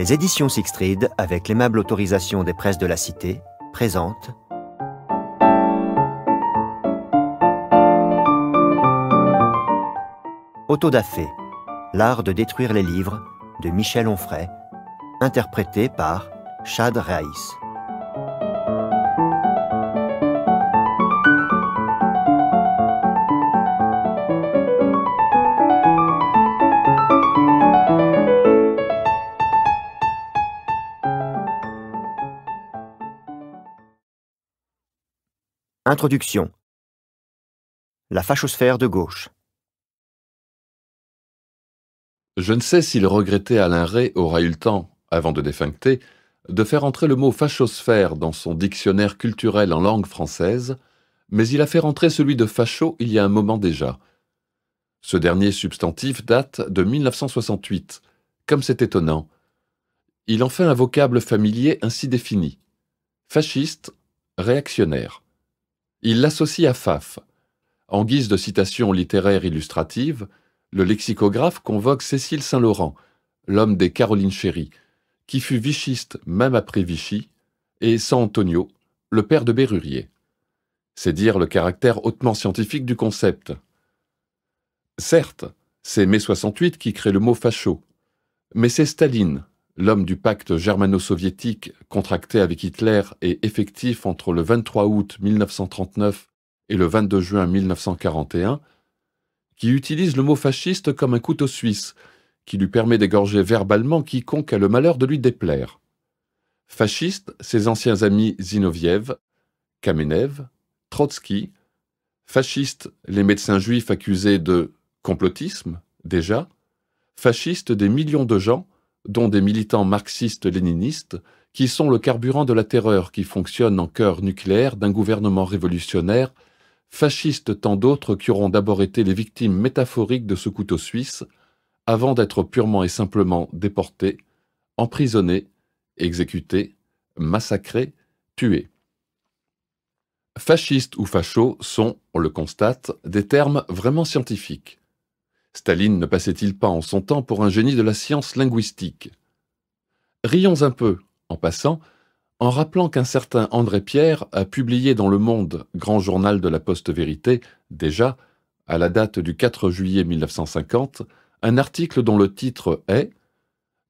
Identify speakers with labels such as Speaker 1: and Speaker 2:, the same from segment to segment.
Speaker 1: Les éditions Sixtrid, avec l'aimable autorisation des presses de la Cité, présentent Autodafé, l'art de détruire les livres de Michel Onfray, interprété par Chad Raïs. Introduction. La fachosphère de gauche.
Speaker 2: Je ne sais si le regretté Alain Ray aura eu le temps, avant de défuncter, de faire entrer le mot fachosphère dans son dictionnaire culturel en langue française, mais il a fait rentrer celui de facho il y a un moment déjà. Ce dernier substantif date de 1968, comme c'est étonnant. Il en fait un vocable familier ainsi défini. Fasciste, réactionnaire. Il l'associe à Faf. En guise de citation littéraire illustrative, le lexicographe convoque Cécile Saint-Laurent, l'homme des Caroline Chéry, qui fut vichiste même après Vichy, et San Antonio, le père de Bérurier. C'est dire le caractère hautement scientifique du concept. Certes, c'est mai 68 qui crée le mot facho, mais c'est Staline, l'homme du pacte germano-soviétique contracté avec Hitler et effectif entre le 23 août 1939 et le 22 juin 1941, qui utilise le mot fasciste comme un couteau suisse, qui lui permet d'égorger verbalement quiconque a le malheur de lui déplaire. Fasciste, ses anciens amis Zinoviev, Kamenev, Trotsky, fasciste, les médecins juifs accusés de complotisme, déjà, fasciste des millions de gens dont des militants marxistes-léninistes, qui sont le carburant de la terreur qui fonctionne en cœur nucléaire d'un gouvernement révolutionnaire, fasciste tant d'autres qui auront d'abord été les victimes métaphoriques de ce couteau suisse, avant d'être purement et simplement déportés, emprisonnés, exécutés, massacrés, tués. Fasciste ou facho sont, on le constate, des termes vraiment scientifiques. Staline ne passait-il pas en son temps pour un génie de la science linguistique? Rions un peu, en passant, en rappelant qu'un certain André Pierre a publié dans Le Monde, grand journal de la Poste-Vérité, déjà, à la date du 4 juillet 1950, un article dont le titre est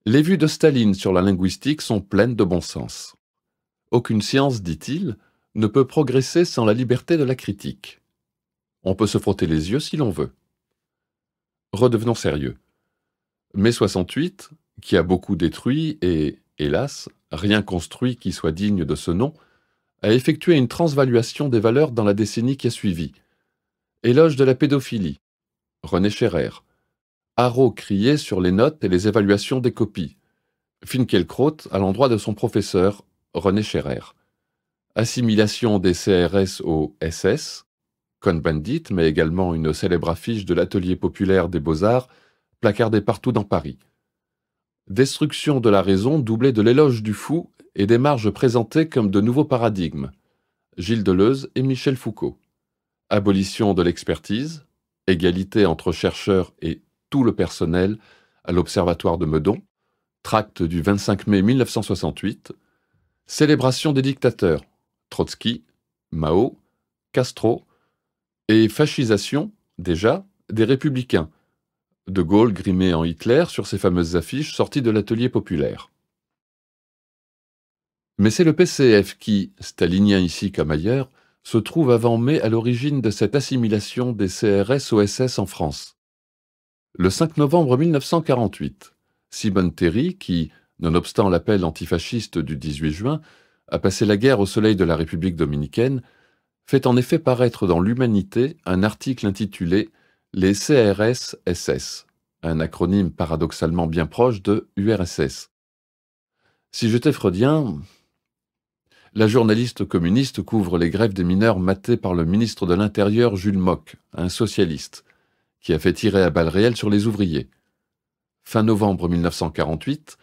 Speaker 2: Les vues de Staline sur la linguistique sont pleines de bon sens. Aucune science, dit-il, ne peut progresser sans la liberté de la critique. On peut se frotter les yeux si l'on veut. Redevenons sérieux. Mai 68, qui a beaucoup détruit et, hélas, rien construit qui soit digne de ce nom, a effectué une transvaluation des valeurs dans la décennie qui a suivi. Éloge de la pédophilie. René Scherer. Haro crié sur les notes et les évaluations des copies. Finkielkraut à l'endroit de son professeur, René Scherer. Assimilation des CRS au SS. Cohn-Bendit, mais également une célèbre affiche de l'atelier populaire des beaux-arts, placardée partout dans Paris. Destruction de la raison doublée de l'éloge du fou et des marges présentées comme de nouveaux paradigmes. Gilles Deleuze et Michel Foucault. Abolition de l'expertise, égalité entre chercheurs et tout le personnel à l'Observatoire de Meudon, tract du 25 mai 1968, célébration des dictateurs, Trotsky, Mao, Castro, et fascisation, déjà, des républicains. De Gaulle grimé en Hitler sur ses fameuses affiches sorties de l'atelier populaire. Mais c'est le PCF qui, stalinien ici comme ailleurs, se trouve avant mai à l'origine de cette assimilation des CRS au SS en France. Le 5 novembre 1948, Simone Terry, qui, nonobstant l'appel antifasciste du 18 juin, a passé la guerre au soleil de la République dominicaine, fait en effet paraître dans l'Humanité un article intitulé Les CRS-SS, un acronyme paradoxalement bien proche de URSS. Si j'étais freudien, la journaliste communiste couvre les grèves des mineurs matées par le ministre de l'Intérieur Jules Mock, un socialiste, qui a fait tirer à balles réelles sur les ouvriers. Fin novembre 1948,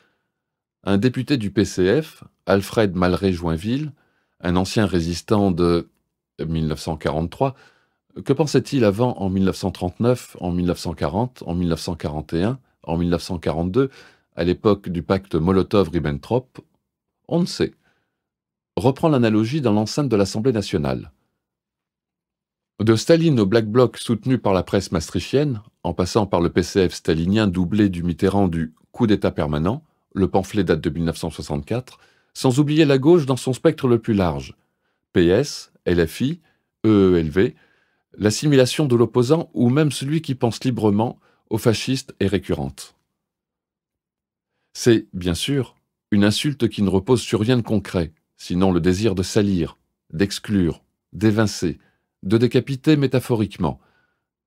Speaker 2: un député du PCF, Alfred Malray-Joinville, un ancien résistant de 1943, que pensait-il avant en 1939, en 1940, en 1941, en 1942, à l'époque du pacte Molotov-Ribbentrop? On ne sait. Reprend l'analogie dans l'enceinte de l'Assemblée nationale. De Staline au Black Bloc soutenu par la presse maastrichtienne, en passant par le PCF stalinien doublé du Mitterrand du coup d'État permanent, le pamphlet date de 1964, sans oublier la gauche dans son spectre le plus large. PS, LFI, EELV, l'assimilation de l'opposant ou même celui qui pense librement aux fascistes est récurrente. C'est, bien sûr, une insulte qui ne repose sur rien de concret, sinon le désir de salir, d'exclure, d'évincer, de décapiter métaphoriquement.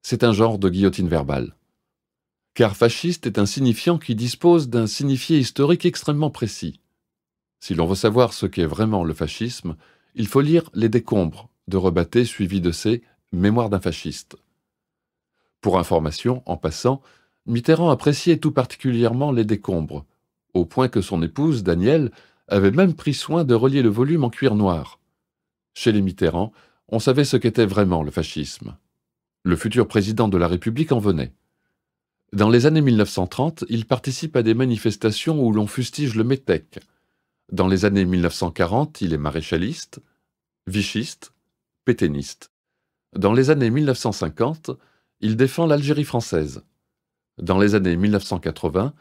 Speaker 2: C'est un genre de guillotine verbale. Car fasciste est un signifiant qui dispose d'un signifié historique extrêmement précis. Si l'on veut savoir ce qu'est vraiment le fascisme, il faut lire Les Décombres de Rebatté suivi de ses Mémoires d'un fasciste. Pour information, en passant, Mitterrand appréciait tout particulièrement Les Décombres, au point que son épouse, Danielle, avait même pris soin de relier le volume en cuir noir. Chez les Mitterrand, on savait ce qu'était vraiment le fascisme. Le futur président de la République en venait. Dans les années 1930, il participe à des manifestations où l'on fustige le métèque. Dans les années 1940, il est maréchaliste, vichiste, pétainiste. Dans les années 1950, il défend l'Algérie française. Dans les années 1980,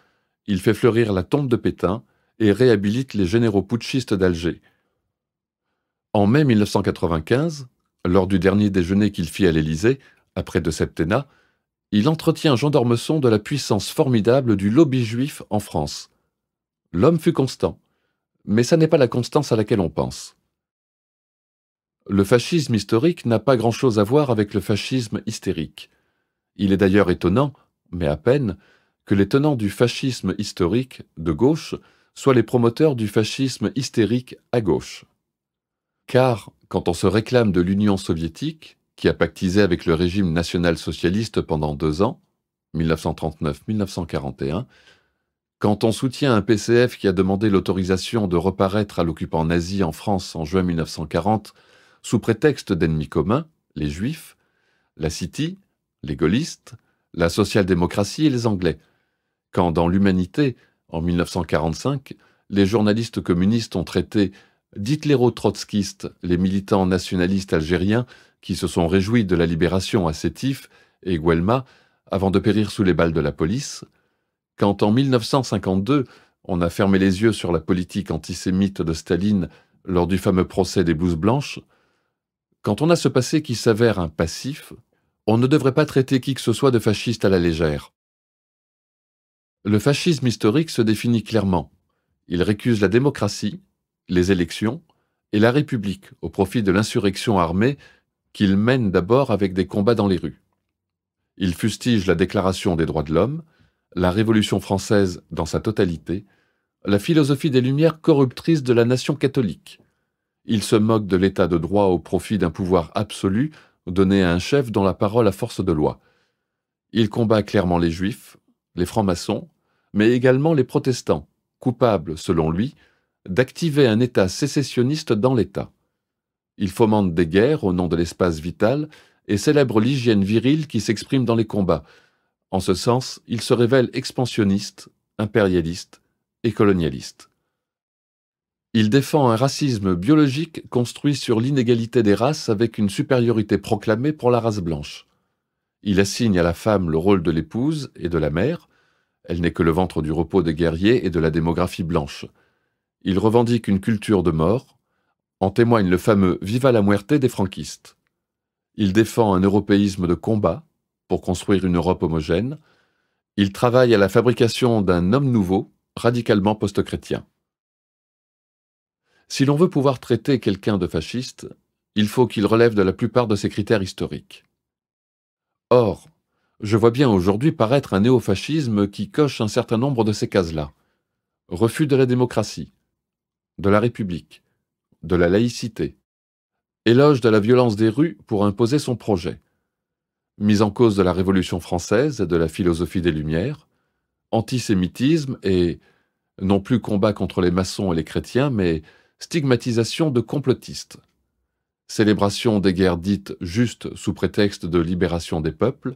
Speaker 2: il fait fleurir la tombe de Pétain et réhabilite les généraux putschistes d'Alger. En mai 1995, lors du dernier déjeuner qu'il fit à l'Élysée, après de septennat, il entretient Jean d'Ormesson de la puissance formidable du lobby juif en France. L'homme fut constant, mais ça n'est pas la constance à laquelle on pense. Le fascisme historique n'a pas grand-chose à voir avec le fascisme hystérique. Il est d'ailleurs étonnant, mais à peine, que les tenants du fascisme historique de gauche soient les promoteurs du fascisme hystérique à gauche. Car, quand on se réclame de l'Union soviétique, qui a pactisé avec le régime national-socialiste pendant deux ans, 1939-1941, quand on soutient un PCF qui a demandé l'autorisation de reparaître à l'occupant nazi en France en juin 1940 sous prétexte d'ennemis communs, les Juifs, la City, les gaullistes, la social-démocratie et les Anglais, quand dans l'Humanité, en 1945, les journalistes communistes ont traité d'hitléro-trotskistes les militants nationalistes algériens qui se sont réjouis de la libération à Sétif et Guelma avant de périr sous les balles de la police, quand en 1952 on a fermé les yeux sur la politique antisémite de Staline lors du fameux procès des blouses blanches, quand on a ce passé qui s'avère un passif, on ne devrait pas traiter qui que ce soit de fasciste à la légère. Le fascisme historique se définit clairement. Il récuse la démocratie, les élections et la République au profit de l'insurrection armée qu'il mène d'abord avec des combats dans les rues. Il fustige la Déclaration des droits de l'homme, la Révolution française dans sa totalité, la philosophie des Lumières corruptrice de la nation catholique. Il se moque de l'état de droit au profit d'un pouvoir absolu donné à un chef dont la parole a force de loi. Il combat clairement les juifs, les francs-maçons, mais également les protestants, coupables, selon lui, d'activer un État sécessionniste dans l'État. Il fomente des guerres au nom de l'espace vital et célèbre l'hygiène virile qui s'exprime dans les combats. En ce sens, il se révèle expansionniste, impérialiste et colonialiste. Il défend un racisme biologique construit sur l'inégalité des races avec une supériorité proclamée pour la race blanche. Il assigne à la femme le rôle de l'épouse et de la mère, elle n'est que le ventre du repos des guerriers et de la démographie blanche. Il revendique une culture de mort, en témoigne le fameux Viva la muerte des franquistes. Il défend un européisme de combat pour construire une Europe homogène. Il travaille à la fabrication d'un homme nouveau, radicalement post-chrétien. Si l'on veut pouvoir traiter quelqu'un de fasciste, il faut qu'il relève de la plupart de ses critères historiques. Or, je vois bien aujourd'hui paraître un néofascisme qui coche un certain nombre de ces cases-là. Refus de la démocratie, de la République, de la laïcité, éloge de la violence des rues pour imposer son projet, mise en cause de la Révolution française et de la philosophie des Lumières, antisémitisme et non plus combat contre les maçons et les chrétiens, mais stigmatisation de complotistes, célébration des guerres dites justes sous prétexte de libération des peuples,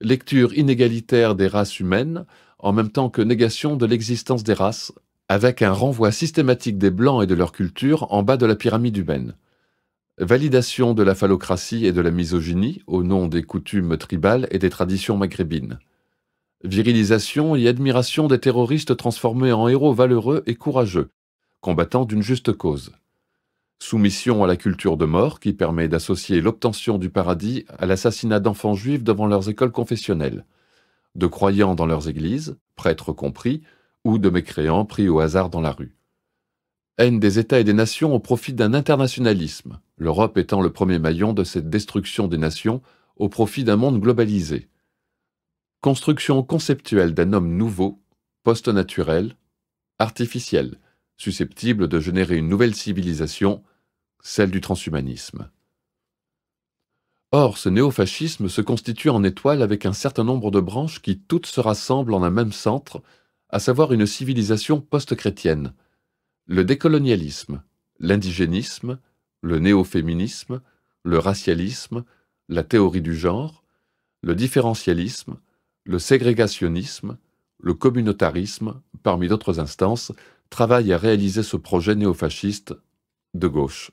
Speaker 2: lecture inégalitaire des races humaines en même temps que négation de l'existence des races, avec un renvoi systématique des Blancs et de leur culture en bas de la pyramide humaine. Validation de la phallocratie et de la misogynie au nom des coutumes tribales et des traditions maghrébines. Virilisation et admiration des terroristes transformés en héros valeureux et courageux, combattants d'une juste cause. Soumission à la culture de mort qui permet d'associer l'obtention du paradis à l'assassinat d'enfants juifs devant leurs écoles confessionnelles, de croyants dans leurs églises, prêtres compris, ou de mécréants pris au hasard dans la rue. Haine des États et des nations au profit d'un internationalisme, l'Europe étant le premier maillon de cette destruction des nations au profit d'un monde globalisé. Construction conceptuelle d'un homme nouveau, post-naturel, artificiel, susceptible de générer une nouvelle civilisation, celle du transhumanisme. Or, ce néofascisme se constitue en étoile avec un certain nombre de branches qui toutes se rassemblent en un même centre, à savoir une civilisation post-chrétienne, le décolonialisme, l'indigénisme, le néo-féminisme, le racialisme, la théorie du genre, le différentialisme, le ségrégationnisme, le communautarisme, parmi d'autres instances, travaillent à réaliser ce projet néofasciste de gauche.